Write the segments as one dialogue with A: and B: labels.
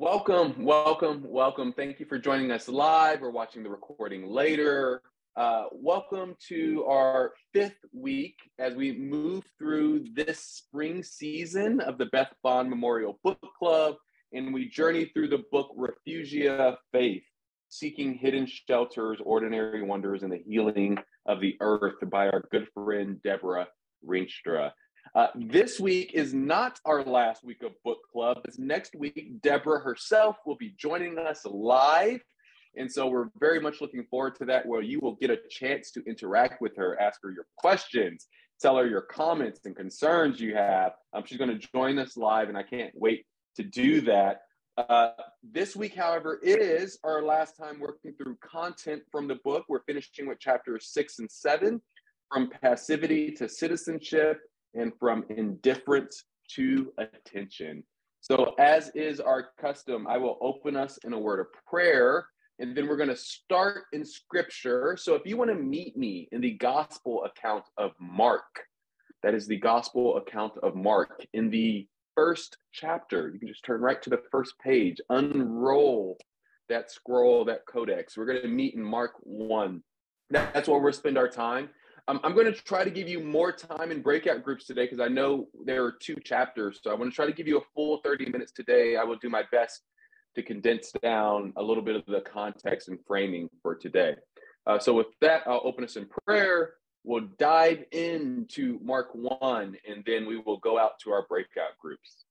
A: Welcome, welcome, welcome. Thank you for joining us live or watching the recording later. Uh, welcome to our fifth week as we move through this spring season of the Beth Bond Memorial Book Club and we journey through the book Refugia Faith, Seeking Hidden Shelters, Ordinary Wonders, and the Healing of the Earth by our good friend Deborah Rienstra. Uh, this week is not our last week of book club. This next week, Deborah herself will be joining us live. And so we're very much looking forward to that, where you will get a chance to interact with her, ask her your questions, tell her your comments and concerns you have. Um, she's going to join us live, and I can't wait to do that. Uh, this week, however, is our last time working through content from the book. We're finishing with chapters six and seven from passivity to citizenship and from indifference to attention. So, as is our custom, I will open us in a word of prayer, and then we're going to start in scripture. So, if you want to meet me in the gospel account of Mark, that is the gospel account of Mark in the first chapter, you can just turn right to the first page, unroll that scroll, that codex. We're going to meet in Mark 1. That's where we'll spend our time. Um, I'm going to try to give you more time in breakout groups today because I know there are two chapters. So I want to try to give you a full 30 minutes today. I will do my best to condense down a little bit of the context and framing for today. Uh, so with that, I'll open us in prayer. We'll dive into Mark 1 and then we will go out to our breakout groups.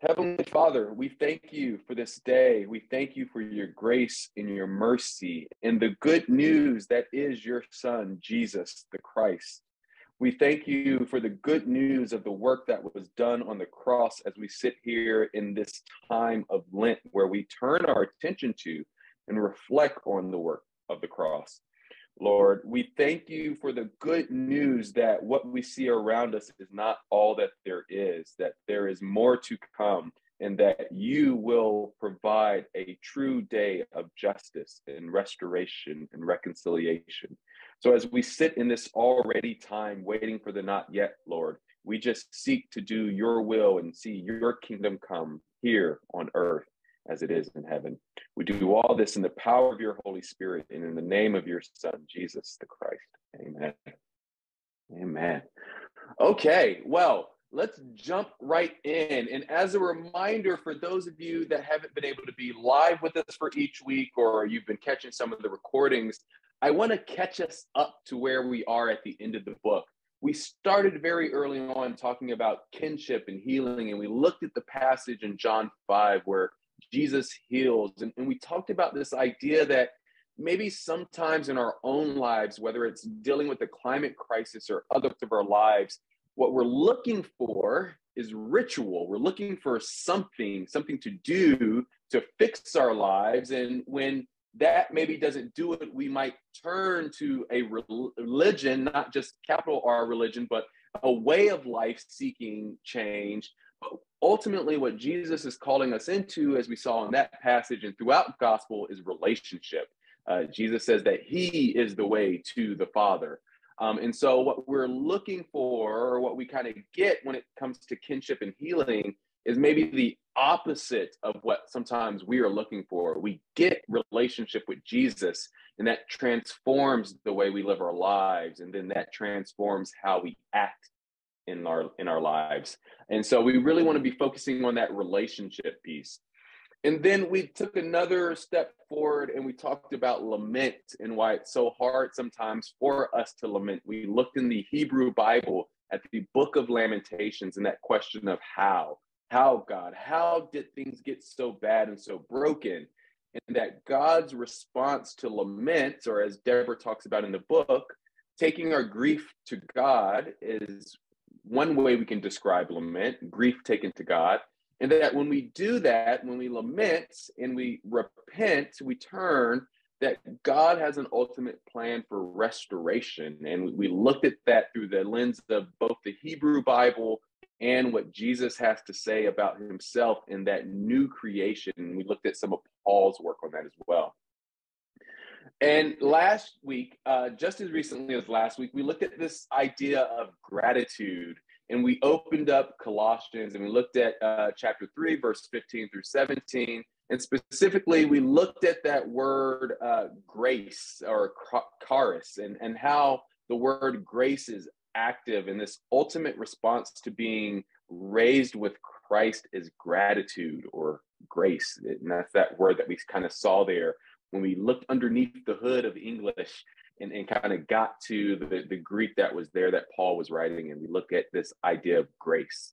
A: Heavenly Father, we thank you for this day. We thank you for your grace and your mercy and the good news that is your Son, Jesus the Christ. We thank you for the good news of the work that was done on the cross as we sit here in this time of Lent, where we turn our attention to and reflect on the work of the cross. Lord, we thank you for the good news that what we see around us is not all that there is, that there is more to come, and that you will provide a true day of justice and restoration and reconciliation. So, as we sit in this already time waiting for the not yet, Lord, we just seek to do your will and see your kingdom come here on earth as it is in heaven. We do all this in the power of your Holy Spirit and in the name of your Son, Jesus the Christ. Amen. Amen. Okay, well, let's jump right in. And as a reminder for those of you that haven't been able to be live with us for each week or you've been catching some of the recordings, I want to catch us up to where we are at the end of the book. We started very early on talking about kinship and healing, and we looked at the passage in John 5 where Jesus heals. And, and we talked about this idea that maybe sometimes in our own lives, whether it's dealing with the climate crisis or other parts of our lives, what we're looking for is ritual. We're looking for something, something to do to fix our lives. And when that maybe doesn't do it, we might turn to a religion, not just capital R religion, but a way of life seeking change ultimately, what Jesus is calling us into, as we saw in that passage and throughout the gospel, is relationship. Uh, Jesus says that He is the way to the Father. Um, and so, what we're looking for, or what we kind of get when it comes to kinship and healing, is maybe the opposite of what sometimes we are looking for. We get relationship with Jesus, and that transforms the way we live our lives, and then that transforms how we act in our in our lives. And so we really want to be focusing on that relationship piece. And then we took another step forward and we talked about lament and why it's so hard sometimes for us to lament. We looked in the Hebrew Bible at the book of Lamentations and that question of how, how God, how did things get so bad and so broken? And that God's response to lament, or as Deborah talks about in the book, taking our grief to God is one way we can describe lament, grief taken to God. And that when we do that, when we lament and we repent, we turn, that God has an ultimate plan for restoration. And we looked at that through the lens of both the Hebrew Bible and what Jesus has to say about himself in that new creation. We looked at some of Paul's work on that as well. And last week, uh, just as recently as last week, we looked at this idea of gratitude and we opened up Colossians and we looked at uh, chapter 3, verse 15 through 17. And specifically, we looked at that word uh, grace or charis and, and how the word grace is active in this ultimate response to being raised with Christ is gratitude or grace. And that's that word that we kind of saw there when we looked underneath the hood of English and, and kind of got to the, the Greek that was there that Paul was writing. And we look at this idea of grace.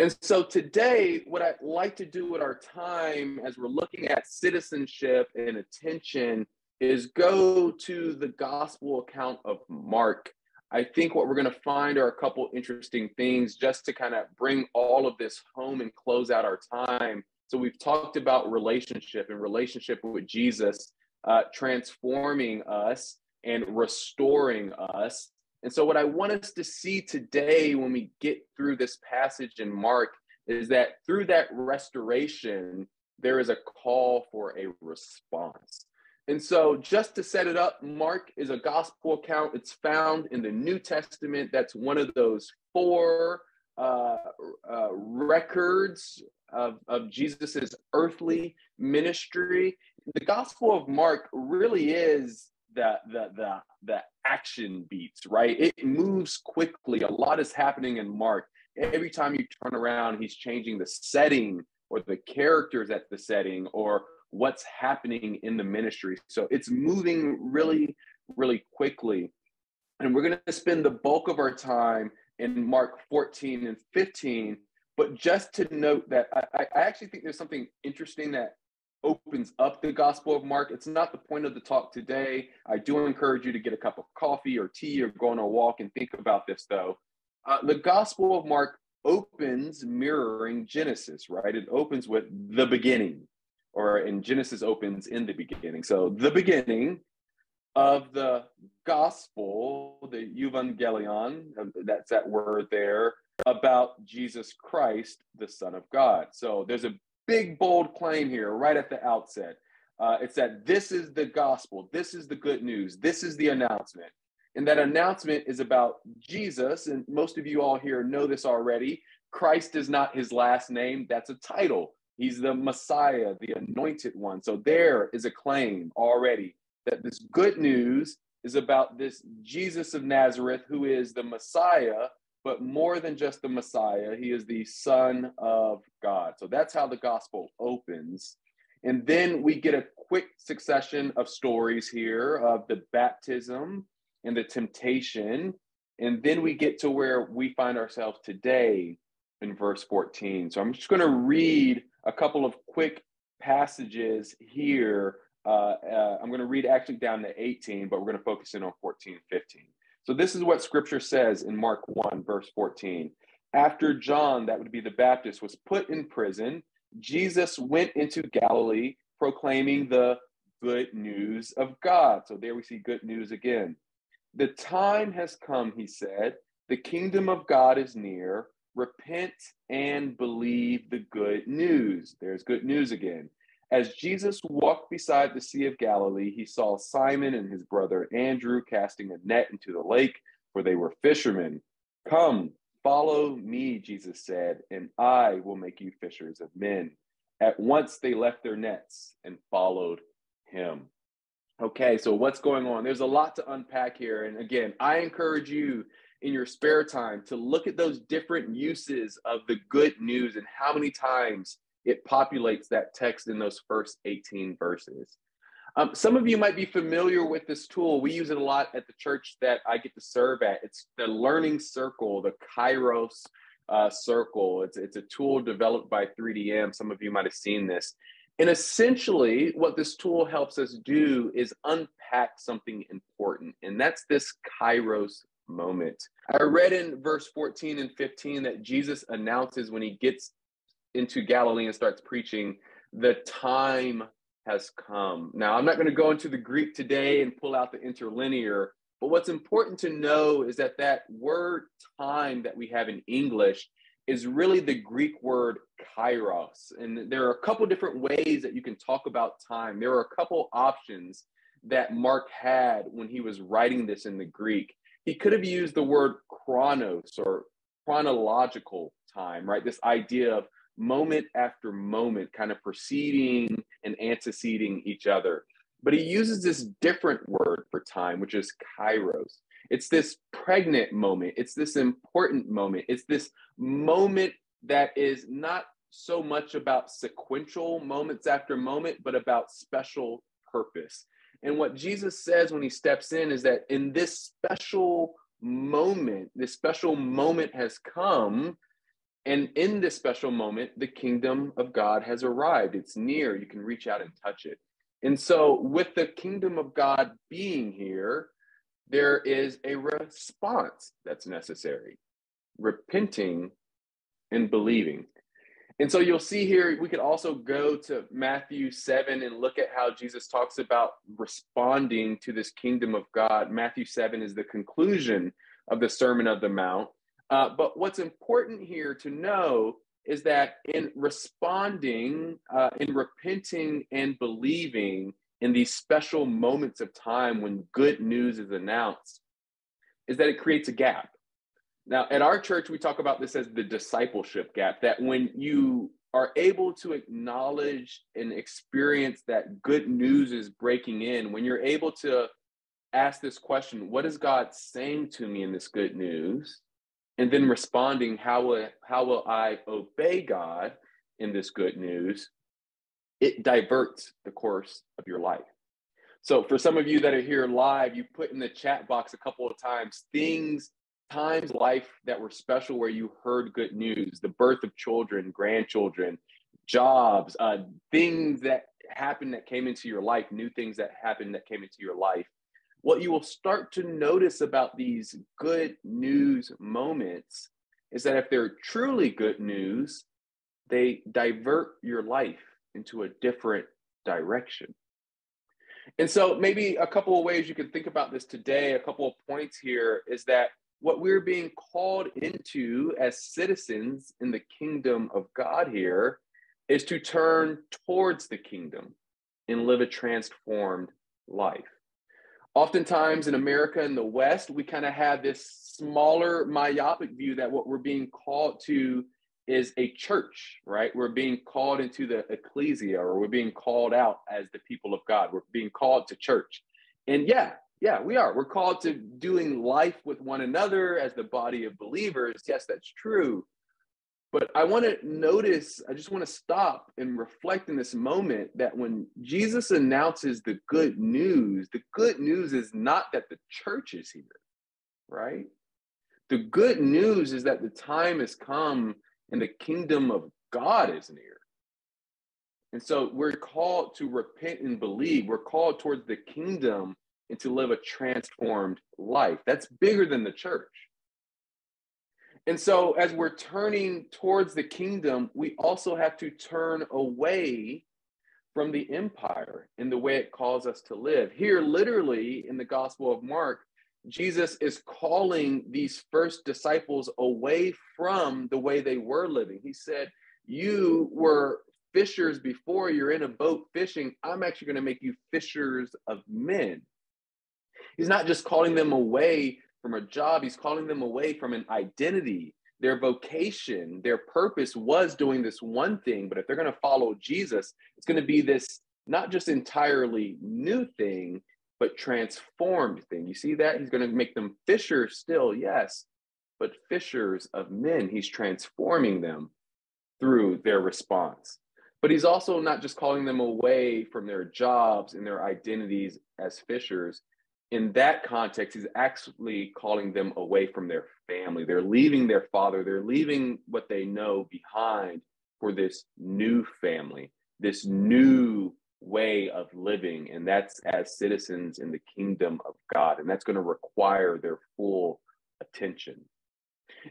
A: And so today, what I'd like to do with our time as we're looking at citizenship and attention is go to the gospel account of Mark I think what we're going to find are a couple interesting things just to kind of bring all of this home and close out our time. So we've talked about relationship and relationship with Jesus uh, transforming us and restoring us. And so what I want us to see today when we get through this passage in Mark is that through that restoration, there is a call for a response. And so, just to set it up, Mark is a gospel account. It's found in the New Testament. That's one of those four uh, uh, records of, of Jesus's earthly ministry. The Gospel of Mark really is the, the, the, the action beats, right? It moves quickly. A lot is happening in Mark. Every time you turn around, he's changing the setting or the characters at the setting or what's happening in the ministry. So it's moving really, really quickly. And we're going to spend the bulk of our time in Mark 14 and 15. But just to note that I, I actually think there's something interesting that opens up the Gospel of Mark. It's not the point of the talk today. I do encourage you to get a cup of coffee or tea or go on a walk and think about this, though. Uh, the Gospel of Mark opens mirroring Genesis, right? It opens with the beginning or in Genesis opens in the beginning. So the beginning of the gospel, the evangelion, that's that word there, about Jesus Christ, the Son of God. So there's a big, bold claim here right at the outset. Uh, it's that this is the gospel, this is the good news, this is the announcement. And that announcement is about Jesus. And most of you all here know this already. Christ is not his last name, that's a title. He's the Messiah, the anointed one. So there is a claim already that this good news is about this Jesus of Nazareth, who is the Messiah, but more than just the Messiah, he is the Son of God. So that's how the gospel opens. And then we get a quick succession of stories here of the baptism and the temptation. And then we get to where we find ourselves today in verse 14. So I'm just going to read a couple of quick passages here. Uh, uh, I'm going to read actually down to 18, but we're going to focus in on 14 and 15. So this is what scripture says in Mark 1, verse 14. After John, that would be the Baptist, was put in prison, Jesus went into Galilee proclaiming the good news of God. So there we see good news again. The time has come, he said. The kingdom of God is near repent and believe the good news. There's good news again. As Jesus walked beside the Sea of Galilee, he saw Simon and his brother Andrew casting a net into the lake, for they were fishermen. Come, follow me, Jesus said, and I will make you fishers of men. At once they left their nets and followed him. Okay, so what's going on? There's a lot to unpack here. And again, I encourage you in your spare time to look at those different uses of the good news and how many times it populates that text in those first 18 verses. Um, some of you might be familiar with this tool. We use it a lot at the church that I get to serve at. It's the Learning Circle, the Kairos uh, Circle. It's, it's a tool developed by 3DM. Some of you might have seen this. And essentially, what this tool helps us do is unpack something important, and that's this Kairos moment. I read in verse 14 and 15 that Jesus announces when he gets into Galilee and starts preaching, the time has come. Now, I'm not going to go into the Greek today and pull out the interlinear, but what's important to know is that that word time that we have in English is really the Greek word kairos. And there are a couple different ways that you can talk about time. There are a couple options that Mark had when he was writing this in the Greek he could have used the word chronos or chronological time, right? This idea of moment after moment kind of preceding and anteceding each other. But he uses this different word for time, which is kairos. It's this pregnant moment. It's this important moment. It's this moment that is not so much about sequential moments after moment, but about special purpose. And what Jesus says when he steps in is that in this special moment, this special moment has come. And in this special moment, the kingdom of God has arrived. It's near. You can reach out and touch it. And so, with the kingdom of God being here, there is a response that's necessary repenting and believing. And so you'll see here, we could also go to Matthew 7 and look at how Jesus talks about responding to this kingdom of God. Matthew 7 is the conclusion of the Sermon of the Mount. Uh, but what's important here to know is that in responding, uh, in repenting and believing in these special moments of time when good news is announced, is that it creates a gap. Now, at our church, we talk about this as the discipleship gap that when you are able to acknowledge and experience that good news is breaking in, when you're able to ask this question, what is God saying to me in this good news? And then responding, how will, how will I obey God in this good news? It diverts the course of your life. So, for some of you that are here live, you put in the chat box a couple of times things times life that were special where you heard good news, the birth of children, grandchildren, jobs, uh, things that happened that came into your life, new things that happened that came into your life. What you will start to notice about these good news moments is that if they're truly good news, they divert your life into a different direction. And so, maybe a couple of ways you can think about this today, a couple of points here is that what we're being called into as citizens in the kingdom of God here is to turn towards the kingdom and live a transformed life. Oftentimes in America and the West, we kind of have this smaller myopic view that what we're being called to is a church, right? We're being called into the ecclesia or we're being called out as the people of God. We're being called to church. And yeah, yeah, we are. We're called to doing life with one another as the body of believers. Yes, that's true. But I want to notice, I just want to stop and reflect in this moment that when Jesus announces the good news, the good news is not that the church is here, right? The good news is that the time has come and the kingdom of God is near. And so we're called to repent and believe. We're called towards the kingdom and to live a transformed life. That's bigger than the church. And so, as we're turning towards the kingdom, we also have to turn away from the empire in the way it calls us to live. Here, literally, in the Gospel of Mark, Jesus is calling these first disciples away from the way they were living. He said, You were fishers before, you're in a boat fishing. I'm actually going to make you fishers of men. He's not just calling them away from a job, he's calling them away from an identity. Their vocation, their purpose was doing this one thing, but if they're going to follow Jesus, it's going to be this not just entirely new thing, but transformed thing. You see that? He's going to make them fishers still, yes, but fishers of men. He's transforming them through their response. But he's also not just calling them away from their jobs and their identities as fishers, in that context, he's actually calling them away from their family. They're leaving their father, they're leaving what they know behind for this new family, this new way of living. And that's as citizens in the kingdom of God. And that's going to require their full attention.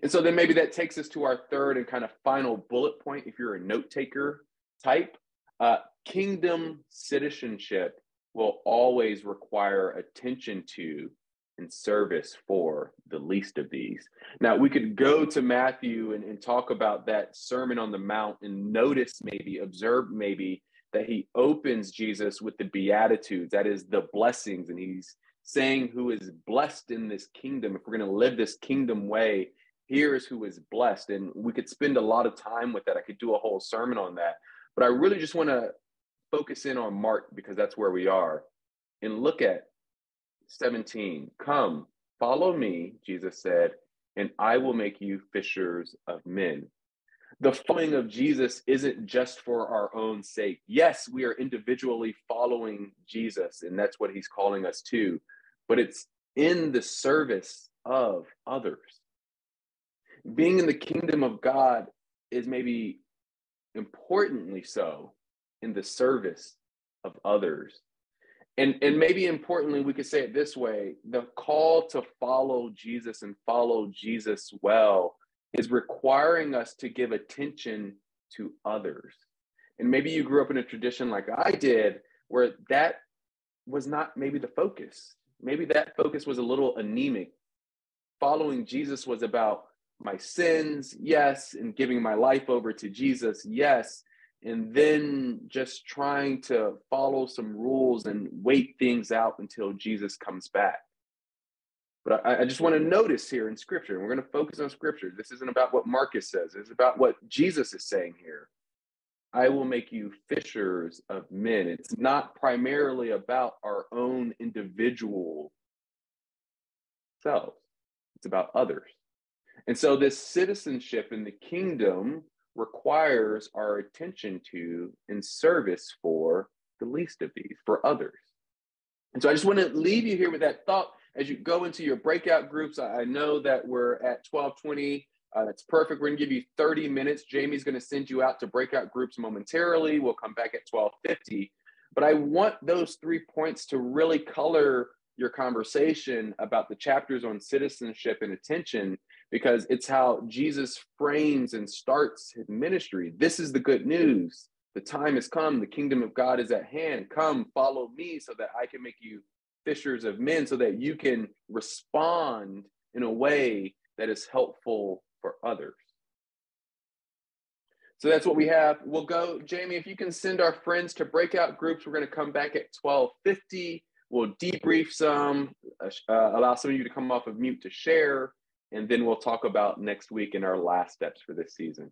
A: And so then maybe that takes us to our third and kind of final bullet point. If you're a note taker type, uh, kingdom citizenship will always require attention to and service for the least of these. Now, we could go to Matthew and, and talk about that Sermon on the Mount and notice maybe, observe maybe that he opens Jesus with the Beatitudes, that is the blessings, and he's saying who is blessed in this kingdom. If we're going to live this kingdom way, here's who is blessed. And we could spend a lot of time with that. I could do a whole sermon on that. But I really just want to focus in on Mark because that's where we are and look at 17. Come, follow me, Jesus said, and I will make you fishers of men. The following of Jesus isn't just for our own sake. Yes, we are individually following Jesus, and that's what he's calling us to, but it's in the service of others. Being in the kingdom of God is maybe importantly so in the service of others. And, and maybe importantly, we could say it this way the call to follow Jesus and follow Jesus well is requiring us to give attention to others. And maybe you grew up in a tradition like I did, where that was not maybe the focus. Maybe that focus was a little anemic. Following Jesus was about my sins, yes, and giving my life over to Jesus, yes, and then just trying to follow some rules and wait things out until Jesus comes back. But I, I just want to notice here in Scripture, and we're going to focus on Scripture. This isn't about what Marcus says, it's about what Jesus is saying here. I will make you fishers of men. It's not primarily about our own individual selves, it's about others. And so, this citizenship in the kingdom requires our attention to and service for the least of these, for others. And so, I just want to leave you here with that thought as you go into your breakout groups. I know that we're at 1220. Uh, that's perfect. We're going to give you 30 minutes. Jamie's going to send you out to breakout groups momentarily. We'll come back at 1250. But I want those three points to really color your conversation about the chapters on citizenship and attention because it's how Jesus frames and starts his ministry. This is the good news. The time has come. The kingdom of God is at hand. Come, follow me so that I can make you fishers of men, so that you can respond in a way that is helpful for others. So that's what we have. We'll go, Jamie, if you can send our friends to breakout groups, we're going to come back at 1250. We'll debrief some, uh, allow some of you to come off of mute to share, and then we'll talk about next week in our last steps for this season.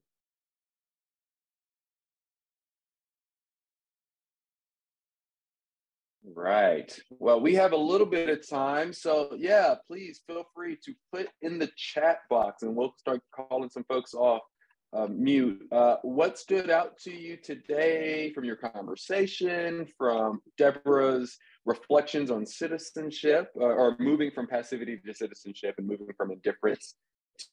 A: Right. Well, we have a little bit of time. So, yeah, please feel free to put in the chat box and we'll start calling some folks off uh, mute. Uh, what stood out to you today from your conversation, from Deborah's reflections on citizenship uh, or moving from passivity to citizenship and moving from indifference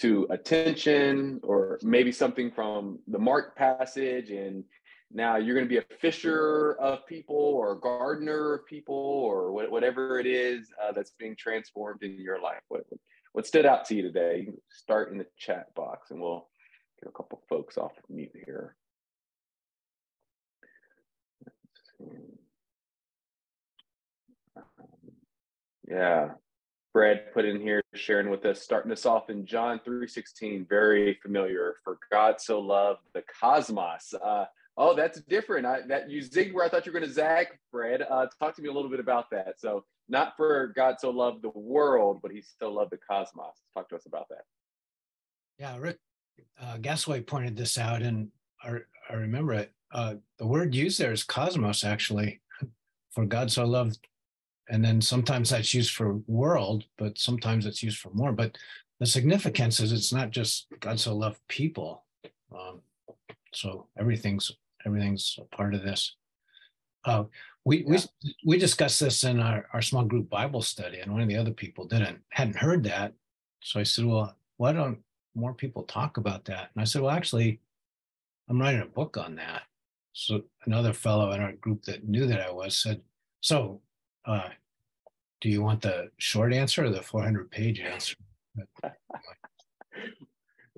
A: to attention, or maybe something from the Mark passage and now you're going to be a fisher of people or a gardener of people or whatever it is uh, that's being transformed in your life. What, what stood out to you today? Start in the chat box and we'll get a couple folks off of mute here. Yeah, Brad put in here sharing with us, starting us off in John 3:16, very familiar. For God so loved the cosmos. Uh, Oh, that's different. I, that you zigged where I thought you were going to zag, Brad. Uh, talk to me a little bit about that. So, not for God so loved the world, but He still loved the cosmos. Talk to us about that.
B: Yeah, Rick uh, Gasaway pointed this out, and I, I remember it. Uh, the word used there is cosmos, actually, for God so loved, and then sometimes that's used for world, but sometimes it's used for more. But the significance is it's not just God so loved people. Um, so everything's everything's a part of this. Uh, we, yeah. we we discussed this in our, our small group Bible study, and one of the other people didn't hadn't heard that. So I said, "Well, why don't more people talk about that?" And I said, "Well, actually, I'm writing a book on that." So another fellow in our group that knew that I was said, "So, uh, do you want the short answer or the 400 page answer?"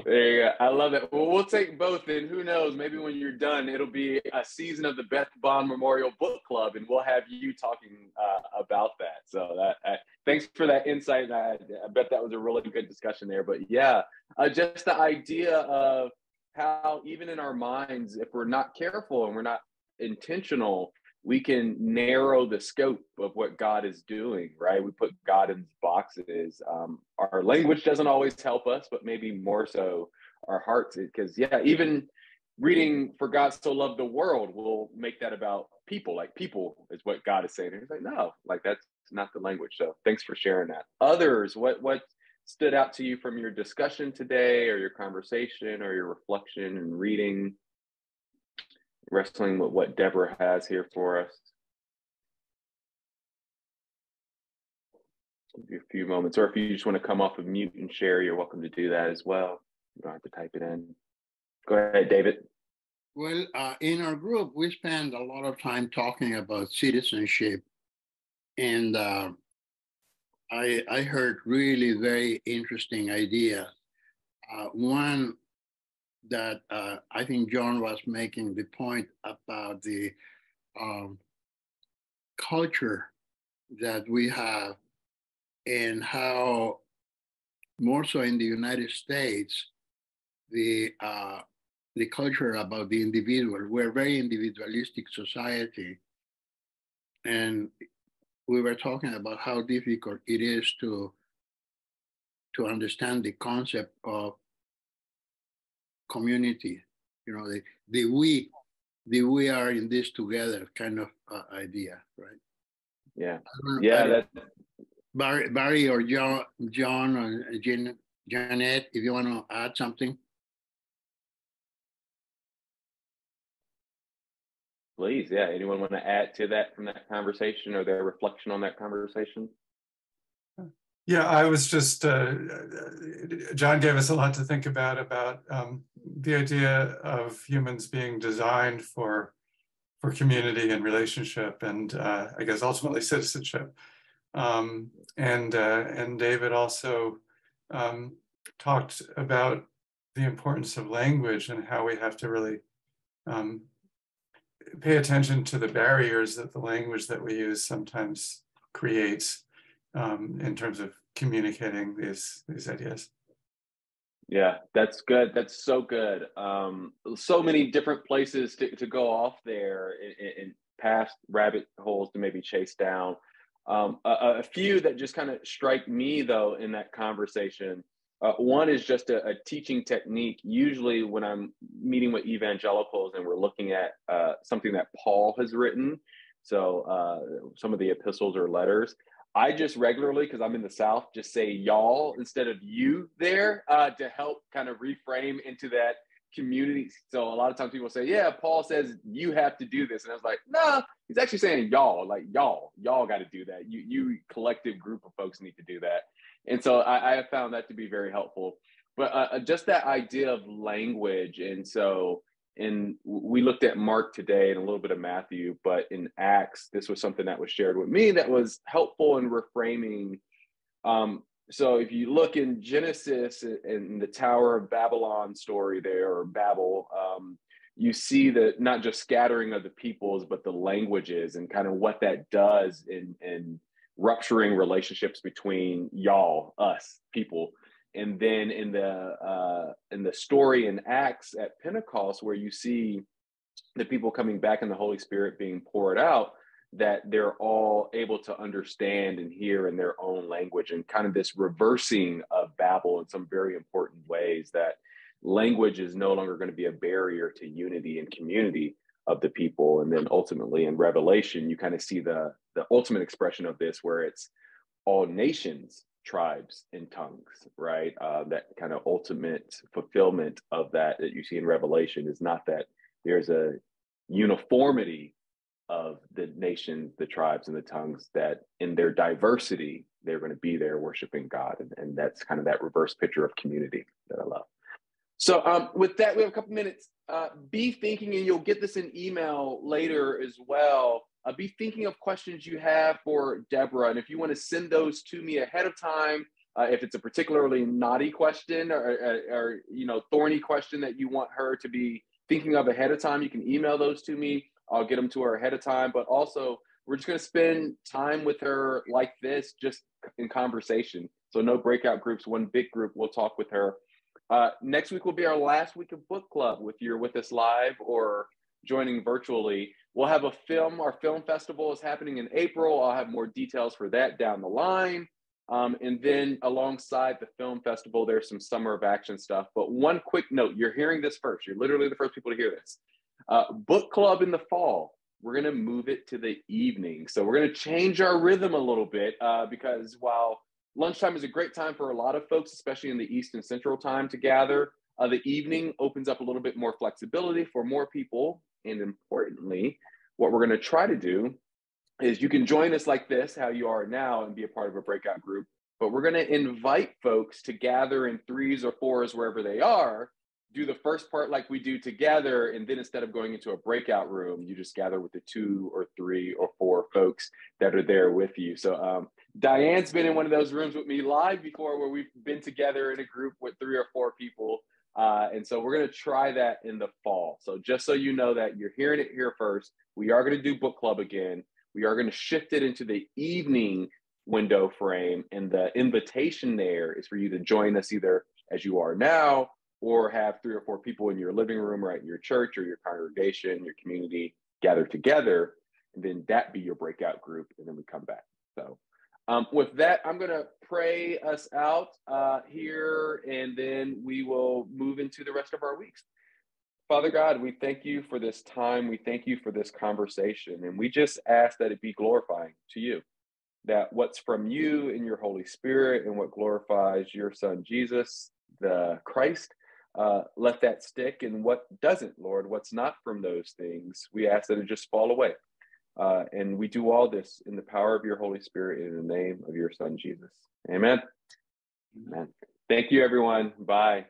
A: There you go. I love it. Well, we'll take both, and who knows? Maybe when you're done, it'll be a season of the Beth Bond Memorial Book Club, and we'll have you talking uh, about that. So that uh, thanks for that insight. I, I, bet that was a really good discussion there. But yeah, uh, just the idea of how even in our minds, if we're not careful and we're not intentional, we can narrow the scope of what God is doing, right? We put God in boxes. Um, our language doesn't always help us, but maybe more so our hearts, because yeah, even reading "For God So Loved the World" will make that about people. Like people is what God is saying. And he's like, no, like that's not the language. So thanks for sharing that. Others, what what stood out to you from your discussion today, or your conversation, or your reflection and reading? Wrestling with what Deborah has here for us. A few moments, or if you just want to come off of mute and share, you're welcome to do that as well. You don't have to type it in. Go ahead, David.
C: Well, uh, in our group, we spend a lot of time talking about citizenship, and uh, I, I heard really very interesting ideas. Uh, one that uh, I think John was making the point about the um, culture that we have and how more so in the United States, the uh, the culture about the individual. We're a very individualistic society, and we were talking about how difficult it is to to understand the concept of community, you know, the, the we, the we are in this together kind of uh, idea, right?
A: Yeah. Yeah. That...
C: Barry, Barry or John, John or Jan, Janet, if you want to add something.
A: Please, yeah. Anyone want to add to that from that conversation or their reflection on that conversation?
D: Yeah, I was just, uh, John gave us a lot to think about, about um, the idea of humans being designed for, for community and relationship and uh, I guess ultimately citizenship. Um, and, uh, and David also um, talked about the importance of language and how we have to really um, pay attention to the barriers that the language that we use sometimes creates um, in terms of communicating these these ideas.
A: Yeah, that's good. That's so good. Um, so many different places to, to go off there and, past rabbit holes to maybe chase down. Um, a, a, few that just kind of strike me though in that conversation. Uh, one is just a, a, teaching technique. Usually, when I'm meeting with evangelicals and we're looking at uh, something that Paul has written, so uh, some of the epistles or letters, I just regularly, because I'm in the South, just say y'all instead of you there uh, to help kind of reframe into that community. So a lot of times people say, yeah, Paul says you have to do this. And I was like, nah, he's actually saying y'all, like y'all, y'all got to do that. You, you collective group of folks need to do that. And so I, I have found that to be very helpful. But uh, uh just that idea of language. And so and we looked at Mark today and a little bit of Matthew, but in Acts, this was something that was shared with me that was helpful in reframing. Um, so if you look in Genesis and the Tower of Babylon story there, or Babel, um, you see the not just scattering of the peoples, but the languages and kind of what that does in, in rupturing relationships between y'all, us, people and then in the uh, in the story in Acts at Pentecost, where you see the people coming back and the Holy Spirit being poured out, that they're all able to understand and hear in their own language, and kind of this reversing of Babel in some very important ways. That language is no longer going to be a barrier to unity and community of the people, and then ultimately in Revelation, you kind of see the the ultimate expression of this, where it's all nations tribes and tongues, right? Uh, that kind of ultimate fulfillment of that that you see in Revelation is not that there's a uniformity of the nations, the tribes, and the tongues that in their diversity, they're going to be there worshiping God. And, and that's kind of that reverse picture of community that I love. So, um, with that, we have a couple minutes. Uh, be thinking, and you'll get this in email later as well uh, be thinking of questions you have for Deborah. And if you want to send those to me ahead of time, uh, if it's a particularly naughty question or, or, or, you know thorny question that you want her to be thinking of ahead of time, you can email those to me. I'll get them to her ahead of time. But also, we're just going to spend time with her like this, just in conversation. So no breakout groups, one big group. We'll talk with her. Uh, next week will be our last week of book club. With you're with us live or joining virtually. We'll have a film. Our film festival is happening in April. I'll have more details for that down the line. Um, and then alongside the film festival, there's some summer of action stuff. But one quick note you're hearing this first. You're literally the first people to hear this. Uh, book club in the fall. We're going to move it to the evening. So we're going to change our rhythm a little bit uh, because while lunchtime is a great time for a lot of folks, especially in the East and Central time to gather, uh, the evening opens up a little bit more flexibility for more people. And importantly, what we're going to try to do is you can join us like this, how you are now, and be a part of a breakout group. But we're going to invite folks to gather in threes or fours wherever they are. Do the first part like we do together, and then instead of going into a breakout room, you just gather with the two or three or four folks that are there with you. So um, Diane's been in one of those rooms with me live before, where we've been together in a group with three or four people. Uh, and so we're going to try that in the fall. So just so you know that you're hearing it here first, we are going to do book club again. We are going to shift it into the evening window frame. And the invitation there is for you to join us either as you are now or have three or four people in your living room, or in your church or your congregation, your community gather together. And then that be your breakout group. And then we come back. So um, with that, I'm going to pray us out uh, here, and then we will move into the rest of our weeks. Father God, we thank you for this time. We thank you for this conversation. And we just ask that it be glorifying to you, that what's from you in your Holy Spirit and what glorifies your Son, Jesus, the Christ, uh, let that stick. And what doesn't, Lord, what's not from those things, we ask that it just fall away. Uh, and we do all this in the power of your Holy Spirit in the name of your Son, Jesus. Amen. Amen. Thank you, everyone. Bye.